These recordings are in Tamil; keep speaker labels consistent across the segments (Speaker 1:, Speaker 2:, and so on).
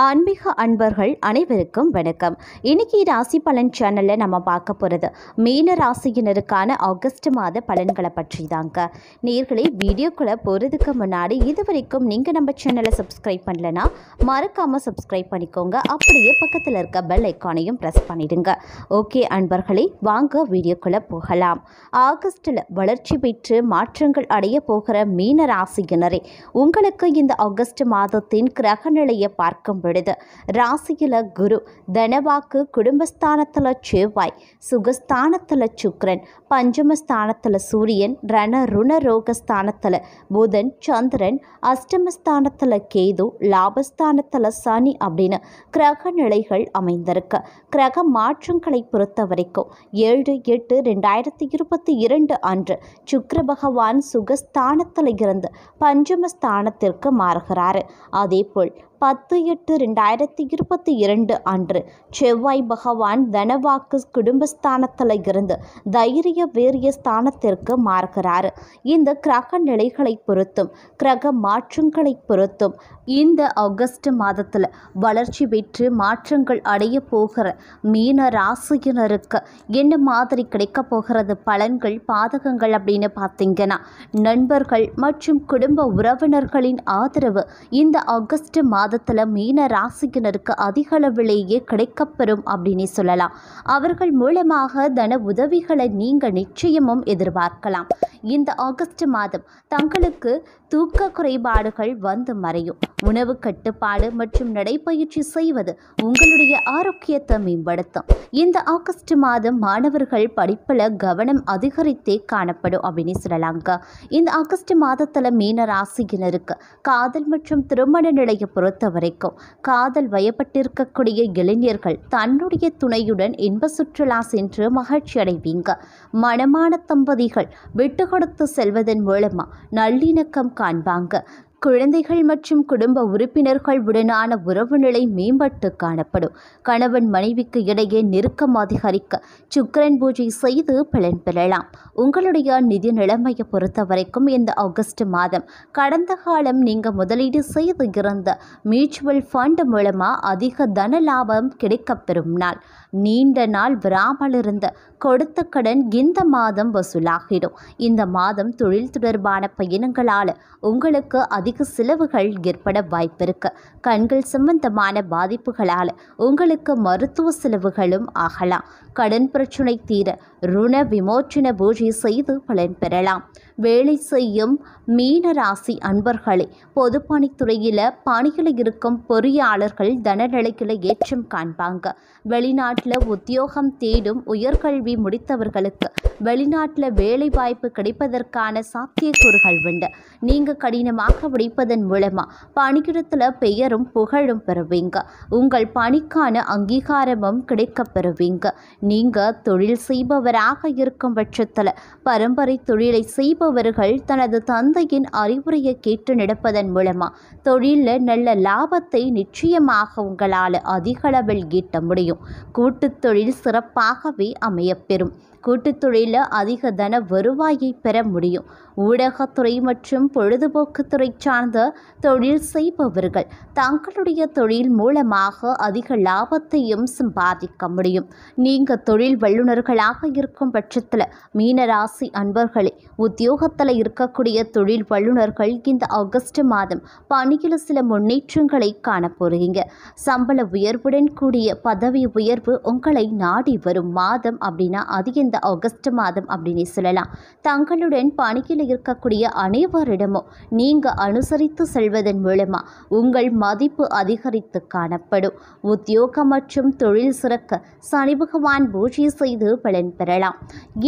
Speaker 1: ஆன்மீக அன்பர்கள் அனைவருக்கும் வணக்கம். இன்னைக்கு ராசி பலன் சேனலில் நம்ம பார்க்க போகிறது மீன ராசியினருக்கான ஆகஸ்ட் மாத பலன்களை பற்றி தாங்க நேர்களை வீடியோக்குள்ளே போகிறதுக்கு முன்னாடி இது வரைக்கும் நீங்கள் நம்ம சேனலை சப்ஸ்கிரைப் பண்ணலனா மறக்காமல் சப்ஸ்கிரைப் பண்ணிக்கோங்க. அப்படியே பக்கத்தில் இருக்க பெல் ஐக்கானையும் ப்ரெஸ் பண்ணிடுங்க. ஓகே அன்பர்களே வாங்க வீடியோக்குள்ளே போகலாம். ஆகஸ்டில் வளர்ச்சி பெற்று மாற்றங்கள் அடைய போகிற மீன ராசியினரே உங்களுக்கு இந்த ஆகஸ்ட் மாதத்தின் கிரக நிலையை பார்க்கும் விடுது. ராசியில் குரு தனவாக்கு குடும்பஸ்தானத்தில் செவ்வாய் சுகஸ்தானத்தில் சுக்கிரன் பஞ்சமஸ்தானத்தில் சூரியன் ரண ருண ரோகஸ்தானத்தில் புதன் சந்திரன் அஷ்டமஸ்தானத்தில் கேது லாபஸ்தானத்தில் சனி அப்படின்னு கிரக நிலைகள் அமைந்திருக்கு. கிரக மாற்றங்களை பொறுத்த வரைக்கும் ஏழு எட்டு ரெண்டாயிரத்தி இருபத்தி இரண்டு அன்று சுக்ர பகவான் சுகஸ்தானத்தில் இருந்து பஞ்சமஸ்தானத்திற்கு மாறுகிறாரு. அதேபோல் பத்து எட்டு ரெண்டாயிரத்தி இருபத்தி இரண்டு அன்று செவ்வாய் பகவான் தனவாக்கு குடும்பஸ்தானத்தில் இருந்து தைரிய வீரிய ஸ்தானத்திற்கு மாறுகிறார். இந்த கிரக நிலைகளை பொறுத்தும் கிரக மாற்றங்களை பொறுத்தும் இந்த ஆகஸ்ட் மாதத்தில் வளர்ச்சி பெற்று மாற்றங்கள் அடைய போகிற மீன ராசியினருக்கு என்ன மாதிரி கிடைக்க போகிறது பலன்கள் பாதகங்கள் அப்படின்னு பார்த்தீங்கன்னா நண்பர்கள் மற்றும் குடும்ப உறவினர்களின் ஆதரவு இந்த ஆகஸ்ட் மாதத்தில் மீன ராசிக்கினருக்கு அதிக அளவிலேயே கிடைக்கப்பெறும் அப்படின்னு சொல்லலாம். அவர்கள் மூலமாக தன உதவிகளை நீங்கள் நிச்சயமும் எதிர்பார்க்கலாம். இந்த ஆகஸ்ட் மாதம் தங்களுக்கு தூக்க குறைபாடுகள் வந்து மறையும். உணவு கட்டுப்பாடு மற்றும் நடைப்பயிற்சி செய்வது உங்களுடைய ஆரோக்கியத்தை மேம்படுத்தும். இந்த ஆகஸ்ட் மாதம் மாணவர்கள் படிப்பில் கவனம் அதிகரித்தே காணப்படும் அப்படின்னு சொல்லலாங்க. இந்த ஆகஸ்ட் மாதத்தில் மீன ராசியினருக்கு காதல் மற்றும் திருமண நிலையை பொறுத்த வரைக்கும் காதல் வயப்பட்டிருக்கக்கூடிய இளைஞர்கள் தன்னுடைய துணையுடன் இன்ப சுற்றுலா சென்று மகிழ்ச்சி அடைவீங்க. மனமான தம்பதிகள் விட்டு கொடுத்து செல்வதன் மூலமா நல்லிணக்கம் காண்பாங்க. குழந்தைகள் மற்றும் குடும்ப உறுப்பினர்கள் உடனான உறவு நிலை மேம்பட்டு காணப்படும். கணவன் மனைவிக்கு இடையே நெருக்கம் அதிகரிக்க சுக்கரன் பூஜை செய்து பலன் பெறலாம். உங்களுடைய நிதி நிலைமையை பொறுத்த வரைக்கும் இந்த ஆகஸ்ட் மாதம் கடந்த காலம் நீங்கள் முதலீடு செய்து இருந்த மியூச்சுவல் ஃபண்ட் மூலமாக அதிக தன லாபம் கிடைக்கப்பெறும் நாள். நீண்ட நாள் விராமல் இருந்த கொடுத்த கடன் இந்த மாதம் வசூலாகிடும். இந்த மாதம் தொழில் தொடர்பான பயணங்களால் உங்களுக்கு அதிக செலவுகள் ஏற்பட வாய்ப்பிருக்கு. கண்கள் சம்பந்தமான பாதிப்புகளால் உங்களுக்கு மருத்துவ செலவுகளும் ஆகலாம். கடன் பிரச்சனை தீர ருண விமோச்சன பூஜை செய்து பலன் பெறலாம். வேலை செய்யும் மீனராசி அன்பர்களே பொதுப்பணித்துறையில் பணியில் இருக்கும் பொறியாளர்கள் தனநிலைகளை ஏற்றம் காண்பாங்க. வெளிநாட்டில் உத்தியோகம் தேடும் உயர்கல்வி முடித்தவர்களுக்கு வெளிநாட்டில் வேலை வாய்ப்பு கிடைப்பதற்கான சாத்தியக்கூறுகள் உண்டு. நீங்கள் கடினமாக உடைப்பதன் மூலமாக பணியிடத்தில் பெயரும் புகழும் பெறுவீங்க. உங்கள் பணிக்கான அங்கீகாரமும் கிடைக்கப் பெறுவீங்க. நீங்கள் தொழில் செய்பவர் செய்பவராக இருக்கும் பட்சத்தில் பரம்பரை தொழிலை செய்பவர்கள் தனது தந்தையின் அறிவுரையை கேட்டு நடப்பதன் மூலமாக தொழிலில் நல்ல லாபத்தை நிச்சயமாக உங்களால் அதிகளவில் ஈட்ட முடியும். கூட்டுத் தொழில் சிறப்பாகவே அமையப்பெறும் கூட்டுத் தொழிலில் அதிக தன வருவாயை பெற முடியும். ஊடகத்துறை மற்றும் பொழுதுபோக்குத்துறை சார்ந்த தொழில் செய்பவர்கள் தங்களுடைய தொழில் மூலமாக அதிக லாபத்தையும் சம்பாதிக்க முடியும். நீங்கள் தொழில் வல்லுநர்களாக இருக்கும் பட்சத்தில் மீனராசி அன்பர்களே உத்தியோகத்தில் இருக்கக்கூடிய தொழில் வல்லுநர்கள் இந்த ஆகஸ்ட் மாதம் பணியில் சில முன்னேற்றங்களை காண போகிறீங்க சம்பள உயர்வுடன் கூடிய பதவி உயர்வு உங்களை நாடி வரும் மாதம் அப்படின்னா அது இந்த ஆகஸ்ட் மாதம் அப்படின்னு சொல்லலாம். தங்களுடன் பணியில் இருக்கக்கூடிய அனைவரிடமும் நீங்கள் அனுசரித்து செல்வதன் மூலமாக உங்கள் மதிப்பு அதிகரித்து காணப்படும். உத்தியோகம் மற்றும் தொழில் சிறக்க சனி பகவான் பூஜை செய்து பலன் பெறலாம்.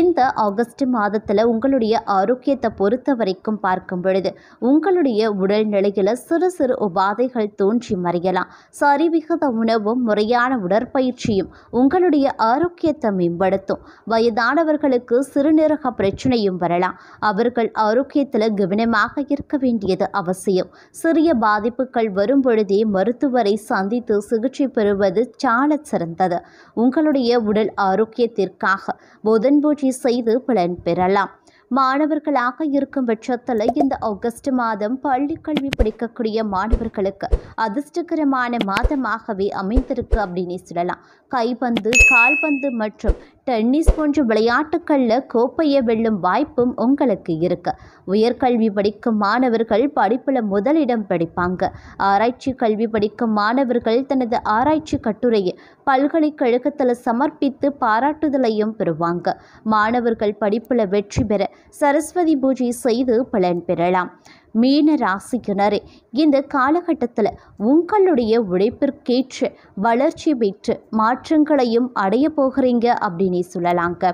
Speaker 1: இந்த ஆகஸ்ட் மாதத்தில் உங்களுடைய ஆரோக்கியத்தை பொறுத்த வரைக்கும் பார்க்கும் பொழுது உங்களுடைய உடல் நிலையில் சிறு சிறு உபாதைகள் தோன்றி மறையலாம். சரிவிகித உணவும் முறையான உடற்பயிற்சியும் உங்களுடைய ஆரோக்கியத்தை மேம்படுத்தும். வயதானவர்களுக்கு சிறுநீரக பிரச்சனையும் வரலாம். அவர்கள் ஆரோக்கியத்தில் கவனமாக இருக்க வேண்டியது அவசியம். சிறிய பாதிப்புகள் வரும் பொழுதே மருத்துவரை சந்தித்து சிகிச்சை பெறுவது சால சிறந்தது. உங்களுடைய உடல் ஆரோக்கியத்திற்காக புதன் பூஜை செய்து பலன் பெறலாம். மாணவர்களாக இருக்கும் பட்சத்தில் இந்த ஆகஸ்ட் மாதம் பள்ளி கல்வி படிக்கக்கூடிய மாணவர்களுக்கு அதிர்ஷ்டகரமான மாதமாகவே அமைந்திருக்கு அப்படின்னு சொல்லலாம். கைப்பந்து கால்பந்து மற்றும் டென்னிஸ் போன்ற விளையாட்டுகளில் கோப்பையை வெல்லும் வாய்ப்பும் உங்களுக்கு இருக்கு. உயர்கல்வி படிக்கும் மாணவர்கள் படிப்பில் முதலிடம் படிப்பாங்க. ஆராய்ச்சி கல்வி படிக்கும் மாணவர்கள் தனது ஆராய்ச்சி கட்டுரையை பல்கலைக்கழகத்தில் சமர்ப்பித்து பாராட்டுதலையும் பெறுவாங்க. மாணவர்கள் படிப்பில் வெற்றி பெற சரஸ்வதி பூஜை செய்து பலன் பெறலாம். மீன ராசியினரே இந்த காலகட்டத்தில் உங்களுடைய உழைப்பிற்கேற்ற வளர்ச்சி பெற்று மாற்றங்களையும் அடைய போகிறீங்க அப்படின்னு சொல்லலாங்க.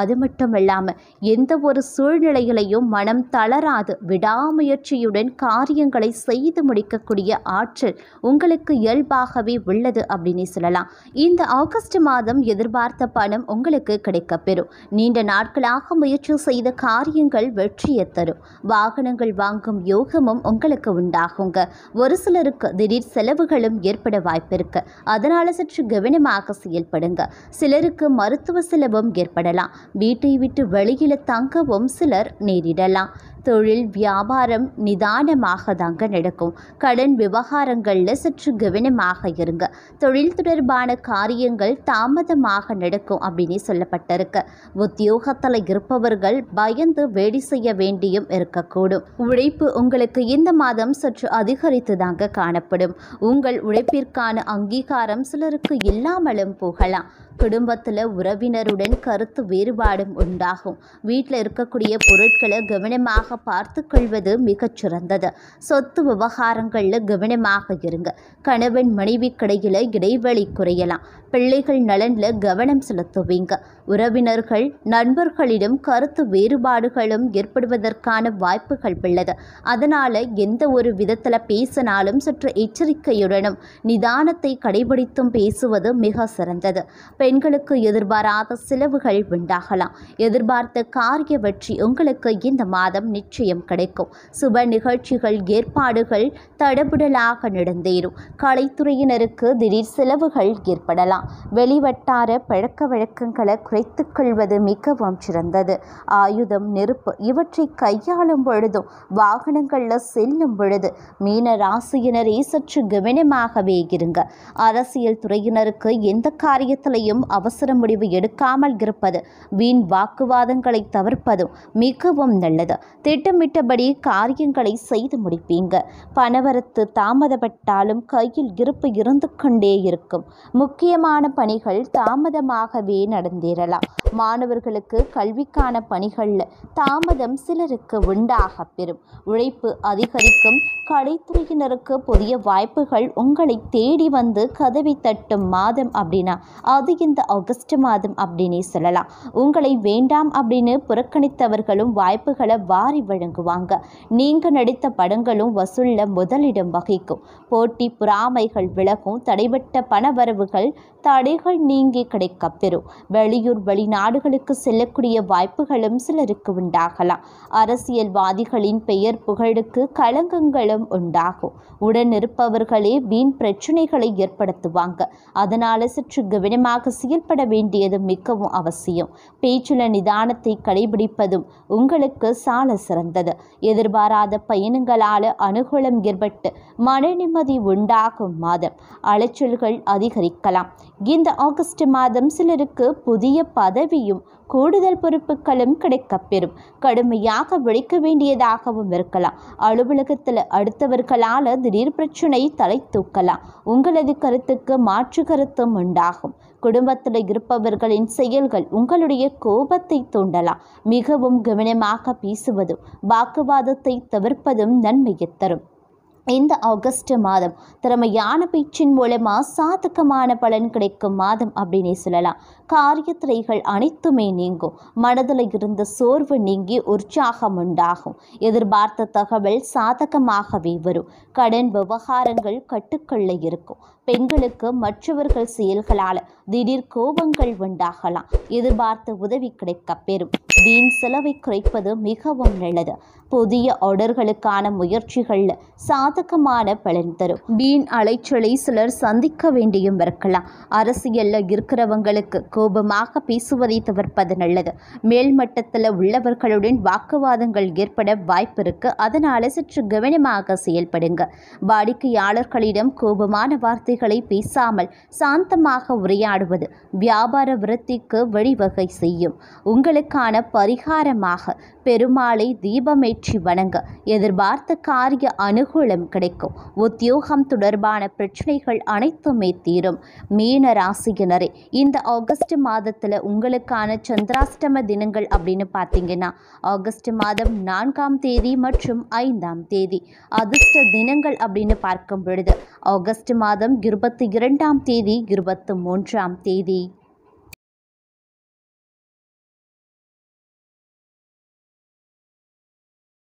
Speaker 1: அது மட்டும் இல்லாமல் எந்த ஒரு சூழ்நிலையிலையும் மனம் தளராது விடாமுயற்சியுடன் காரியங்களை செய்து முடிக்கக்கூடிய ஆற்றல் உங்களுக்கு இயல்பாகவே உள்ளது அப்படின்னு சொல்லலாம். இந்த ஆகஸ்ட் மாதம் எதிர்பார்த்த பணம் உங்களுக்கு கிடைக்கப்பெறும். நீண்ட நாட்களாக முயற்சி செய்த காரியங்கள் வெற்றியை தரும். வாகனங்கள் வாங்கும் யோகமும் உங்களுக்கு உண்டாகும் உண்டாகுங்க ஒரு சிலருக்கு திடீர் செலவுகளும் ஏற்பட வாய்ப்பிருக்கு. அதனால சற்று கவனமாக செயல்படுங்க. சிலருக்கு மருத்துவ செலவும் ஏற்படலாம். வீட்டை விட்டு வெளியில தங்கவும் சிலர் நேரிடலாம். தொழில் வியாபாரம் நிதானமாக தாங்க நடக்கும். கடன் விவகாரங்களில் சற்று கவனமாக இருங்க. தொழில் தொடர்பான காரியங்கள் தாமதமாக நடக்கும் அப்படின்னு சொல்லப்பட்டிருக்கு. உத்தியோகத்தில் இருப்பவர்கள் பயந்து வேடி செய்ய வேண்டியும் இருக்கக்கூடும். உழைப்பு உங்களுக்கு இந்த மாதம் சற்று அதிகரித்து தாங்க காணப்படும். உங்கள் உழைப்பிற்கான அங்கீகாரம் சிலருக்கு இல்லாமலும் போகலாம். குடும்பத்தில் உறவினருடன் கருத்து வேறுபாடும் உண்டாகும். வீட்டில் இருக்கக்கூடிய பொருட்களை கவனமாக பார்த்து கொள்வது மிகச் சிறந்தது. சொத்து விவகாரங்களில் கவனமாக இருங்க. கணவன் மனைவி மனைவிக்கிடையில் இடைவெளி குறையலாம். பிள்ளைகள் நலனில் கவனம் செலுத்துவீங்க. உறவினர்கள் நண்பர்களிடம் கருத்து வேறுபாடுகளும் ஏற்படுவதற்கான வாய்ப்புகள் உள்ளது. அதனால் எந்த ஒரு விதத்தில் பேசினாலும் சற்று எச்சரிக்கையுடனும் நிதானத்தை கடைபிடித்தும் பேசுவது மிக சிறந்தது. பெண்களுக்கு எதிர்பாராத செலவுகள் உண்டாகலாம். எதிர்பார்த்த காரிய வெற்றி உங்களுக்கு இந்த மாதம் நிச்சயம் கிடைக்கும். சுப நிகழ்ச்சிகள் ஏற்பாடுகள் தடபுடலாக நடந்தேறும். கலைத்துறையினருக்கு திடீர் செலவுகள் ஏற்படலாம். வெளிவட்டார பழக்க வழக்கங்களை குறைத்துக் கொள்வது மிகவும் சிறந்தது. ஆயுதம் நெருப்பு இவற்றை கையாளும் பொழுதும் வாகனங்களில் செல்லும் பொழுது மீன ராசியினரே சற்று கவனமாகவே இருங்க. அரசியல் துறையினருக்கு எந்த காரியத்திலையும் அவசர முடிவு எடுக்காமல் இருப்பது வீண் வாக்குவாதங்களை தவிர்ப்பதும் மிகவும் நல்லது. திட்டமிட்டபடி காரியங்களை செய்து முடிப்பீங்க. பணவரத்து தாமதப்பட்டாலும் கையில் இருப்பு இருந்து கொண்டே இருக்கும். முக்கியமான பணிகள் தாமதமாகவே நடந்தேறலாம். மாணவர்களுக்கு கல்விக்கான பணிகளில் தாமதம் சிலருக்கு உண்டாக பெறும். உழைப்பு அதிகரிக்கும். கலைத்துறையினருக்கு புதிய வாய்ப்புகள் உங்களை தேடி வந்து கதவை தட்டும் மாதம் அப்படின்னா அது இந்த ஆகஸ்ட் மாதம் அப்படின்னே சொல்லலாம். உங்களை வேண்டாம் அப்படின்னு புறக்கணித்தவர்களும் வாய்ப்புகளை வாரி வழங்குவாங்க. நீங்க நடித்த படங்களும் வசூல்ல முதலிடம் வகிக்கும். போட்டி பொறாமைகள் விலகும். தடைபட்ட பணவரவுகள் தடைகள் நீங்கி கிடைக்கப்பெறும் வெளியூர் வெளிநாடுகளுக்கு செல்லக்கூடிய வாய்ப்புகளும் சிலருக்கு உண்டாகலாம். அரசியல்வாதிகளின் பெயர் புகழுக்கு களங்கங்களும் உண்டாகும். உடன் இருப்பவர்களே வீண் பிரச்சனைகளை ஏற்படுத்துவாங்க. அதனால சற்று கவனமாக செயல்பட வேண்டியது மிகவும் அவசியம். பேச்சுல நிதானத்தை கடைபிடிப்பதும் உங்களுக்கு சால சிறந்தது. எதிர்பாராத பயணங்களால் அனுகூலம் ஏற்பட்டு மன நிம்மதி உண்டாகும் மாதம். அலைச்சல்கள் அதிகரிக்கலாம். இந்த ஆகஸ்ட் மாதம் சிலருக்கு புதிய பதவியும் கூடுதல் பொறுப்புகளும் கிடைக்கப்பெறும். கடுமையாக விழிக்க வேண்டியதாகவும் இருக்கலாம். அலுவலகத்தில் அடுத்தவர்களால் திடீர் பிரச்சனை தலை தூக்கலாம். உங்களது கருத்துக்கு மாற்று கருத்தும் உண்டாகும். குடும்பத்தில் இருப்பவர்களின் செயல்கள் உங்களுடைய கோபத்தை தூண்டலாம். மிகவும் கவனமாக பேசுவதும் வாக்குவாதத்தை தவிர்ப்பதும் நன்மையை தரும். இந்த ஆகஸ்ட் மாதம். திறமையான பேச்சின் மூலமா சாதகமான பலன் கிடைக்கும் மாதம் அப்படின்னே சொல்லலாம். காரியத்திரைகள் அனைத்துமே நீங்கும். மனதில் இருந்த சோர்வு நீங்கி உற்சாகம் உண்டாகும். எதிர்பார்த்த தகவல் சாதகமாகவே வரும். கடன் விவகாரங்கள் கட்டுக்குள்ள இருக்கும். பெண்களுக்கு மற்றவர்கள் செயல்களால் திடீர் கோபங்கள் உண்டாகலாம். எதிர்பார்த்த உதவி கிடைக்கப் பெறும். வீண் செலவை குறைப்பது மிகவும் நல்லது. புதிய ஆர்டர்களுக்கான முயற்சிகளில் சாதகமான பலன் தரும். வீண் அலைச்சலை சிலர் சந்திக்க வேண்டியும் இருக்கலாம். அரசியலில் இருக்கிறவங்களுக்கு கோபமாக பேசுவதை தவிர்ப்பது நல்லது. மேல்மட்டத்தில் உள்ளவர்களுடன் வாக்குவாதங்கள் ஏற்பட வாய்ப்பு இருக்கு. அதனால சற்று கவனமாக செயல்படுங்க. வாடிக்கையாளர்களிடம் கோபமான வார்த்தைகளை பேசாமல் சாந்தமாக உரையாடுவது வியாபார விருத்திக்கு வழிவகை செய்யும். உங்களுக்கான பரிகாரமாக பெருமாளை தீபமேற்ற வணங்க. எதிர்பார்த்த காரிய அனுகூலம் கிடைக்கும். உத்தியோகம் தொடர்பான பிரச்சனைகள் அனைத்துமே தீரும். மீன ராசியினரே இந்த ஆகஸ்ட் மாதத்தில் உங்களுக்கான சந்திராஷ்டம தினங்கள் அப்படின்னு பார்த்தீங்கன்னா ஆகஸ்ட் மாதம் நான்காம் தேதி மற்றும் ஐந்தாம் தேதி அதிர்ஷ்ட தினங்கள் அப்படின்னு பார்க்கும் பொழுது ஆகஸ்ட் மாதம் இருபத்தி இரண்டாம் தேதி இருபத்தி மூன்றாம் தேதி.